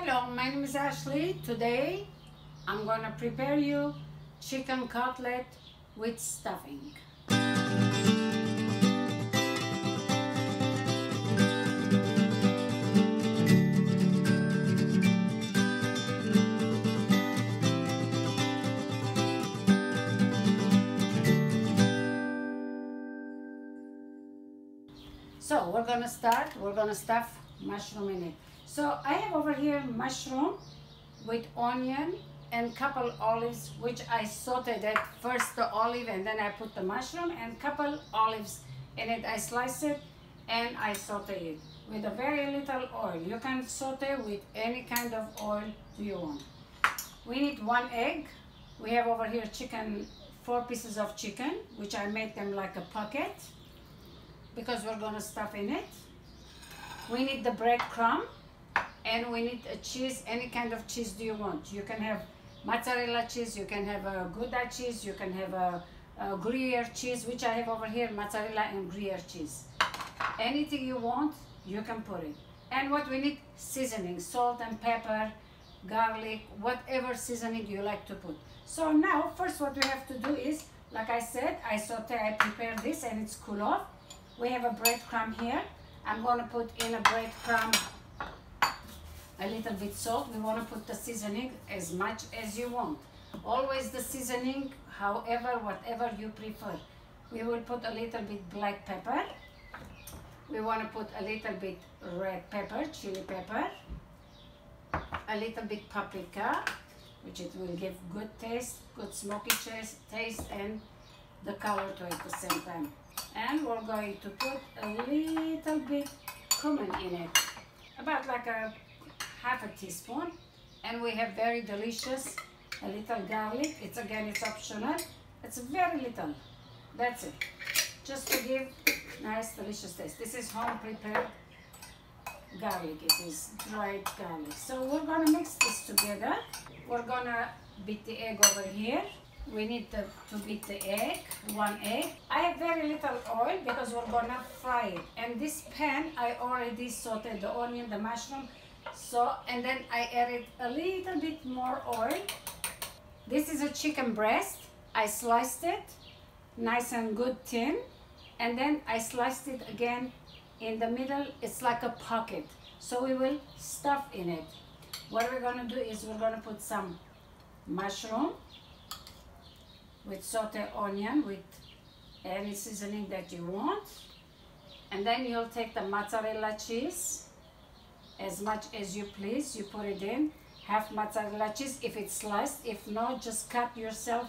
Hello, my name is Ashley. Today I'm gonna prepare you chicken cutlet with stuffing. So we're gonna start, we're gonna stuff mushroom in it. So I have over here mushroom with onion and couple olives which I sauteed it first the olive and then I put the mushroom and couple olives in it. I slice it and I saute it with a very little oil. You can saute with any kind of oil you want. We need one egg. We have over here chicken, four pieces of chicken which I made them like a pocket because we're gonna stuff in it. We need the breadcrumb and we need a cheese, any kind of cheese do you want. You can have mozzarella cheese, you can have a Gouda cheese, you can have a, a Gruyere cheese, which I have over here, mozzarella and Gruyere cheese. Anything you want, you can put it. And what we need, seasoning, salt and pepper, garlic, whatever seasoning you like to put. So now, first what we have to do is, like I said, I saute, I prepare this and it's cool off. We have a breadcrumb here. I'm gonna put in a breadcrumb a little bit salt. We want to put the seasoning as much as you want. Always the seasoning, however, whatever you prefer. We will put a little bit black pepper. We want to put a little bit red pepper, chili pepper. A little bit paprika, which it will give good taste, good smoky taste and the color to it at the same time. And we're going to put a little bit cumin in it. About like a half a teaspoon and we have very delicious a little garlic. It's again it's optional. It's very little. That's it. Just to give nice delicious taste. This is home prepared garlic. It is dried garlic. So we're gonna mix this together. We're gonna beat the egg over here. We need to, to beat the egg one egg. I have very little oil because we're gonna fry it. And this pan i already sauteed the onion the mushroom so, and then I added a little bit more oil. This is a chicken breast. I sliced it nice and good thin. And then I sliced it again in the middle. It's like a pocket. So we will stuff in it. What we're gonna do is we're gonna put some mushroom with saute onion with any seasoning that you want. And then you'll take the mozzarella cheese as much as you please you put it in half mozzarella cheese if it's sliced. If not just cut yourself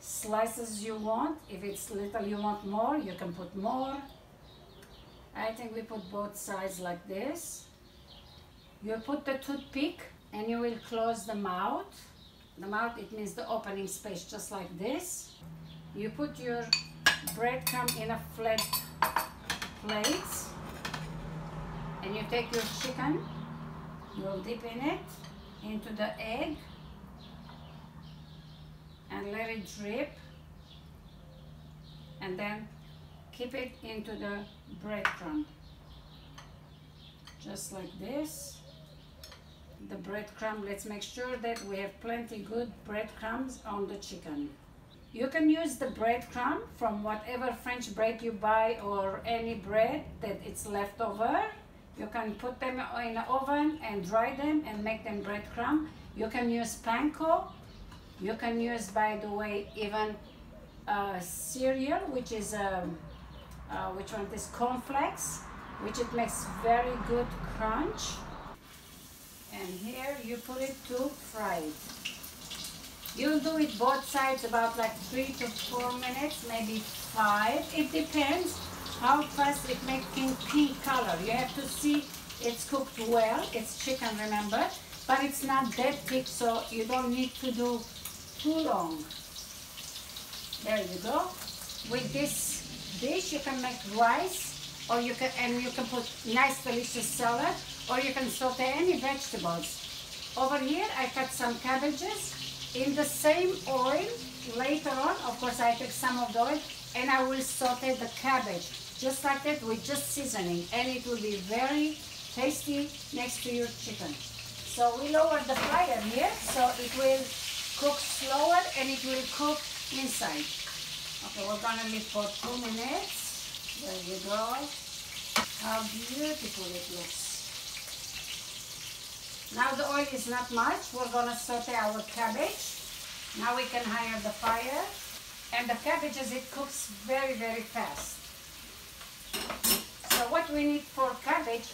slices you want. If it's little you want more you can put more. I think we put both sides like this. You put the toothpick and you will close the mouth. The mouth it means the opening space just like this. You put your breadcrumb in a flat plate and you take your chicken you'll dip in it into the egg and let it drip. And then keep it into the breadcrumb. Just like this. The breadcrumb let's make sure that we have plenty good breadcrumbs on the chicken. You can use the breadcrumb from whatever French bread you buy or any bread that it's left over you can put them in the oven and dry them and make them breadcrumb. You can use panko. You can use, by the way, even uh, cereal, which is um, uh, which one? This cornflakes, which it makes very good crunch. And here you put it to fry it. You'll do it both sides about like three to four minutes, maybe five. It depends how fast it making pink color. You have to see it's cooked well. It's chicken, remember? But it's not that thick, so you don't need to do too long. There you go. With this dish, you can make rice, or you can, and you can put nice, delicious salad, or you can saute any vegetables. Over here, I cut some cabbages in the same oil. Later on, of course, I take some of the oil, and I will saute the cabbage just like that with just seasoning and it will be very tasty next to your chicken. So we lower the fire here so it will cook slower and it will cook inside. Okay, we're gonna leave for two minutes. There you go. How beautiful it looks. Now the oil is not much. We're gonna saute our cabbage. Now we can higher the fire. And the cabbage as it cooks very, very fast. So what we need for cabbage,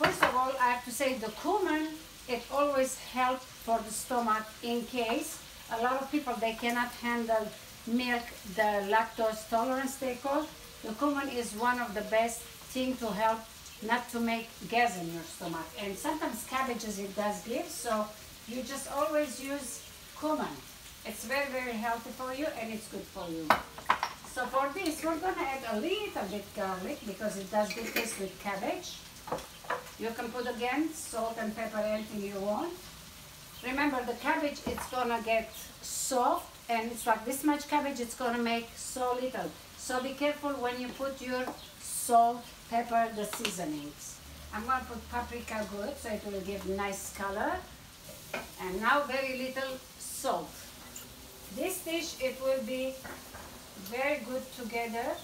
first of all, I have to say the cumin, it always helps for the stomach in case a lot of people, they cannot handle milk, the lactose tolerance they call. The cumin is one of the best thing to help not to make gas in your stomach. And sometimes cabbages it does give, so you just always use cumin. It's very, very healthy for you and it's good for you. So for this, we're gonna add a little bit garlic because it does good taste with cabbage. You can put again salt and pepper, anything you want. Remember the cabbage, it's gonna get soft and it's like this much cabbage, it's gonna make so little. So be careful when you put your salt, pepper, the seasonings. I'm gonna put paprika good so it will give nice color. And now very little salt. This dish, it will be very good together.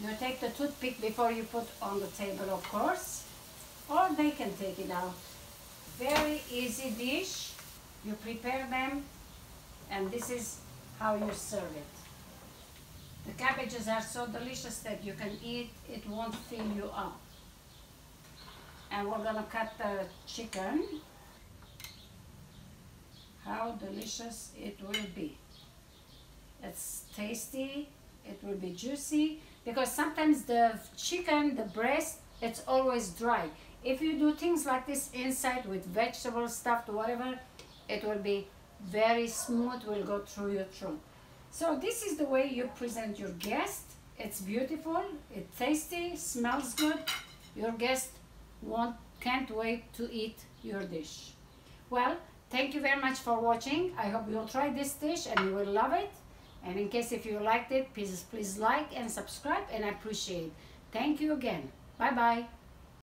You take the toothpick before you put on the table, of course, or they can take it out. Very easy dish. You prepare them, and this is how you serve it. The cabbages are so delicious that you can eat, it won't fill you up. And we're gonna cut the chicken. How delicious it will be. It's tasty, it will be juicy, because sometimes the chicken, the breast, it's always dry. If you do things like this inside with vegetable stuffed whatever, it will be very smooth, will go through your throat. So this is the way you present your guest. It's beautiful, it's tasty, smells good. Your guest won't, can't wait to eat your dish. Well, thank you very much for watching. I hope you'll try this dish and you will love it. And in case if you liked it, please, please like and subscribe and I appreciate. Thank you again. Bye-bye.